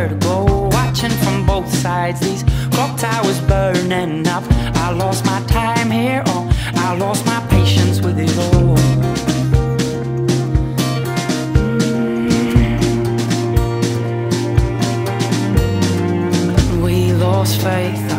nowhere to go. Watching from both sides, these clock towers burning up. I lost my time here, or I lost my patience with it all. Mm. We lost faith.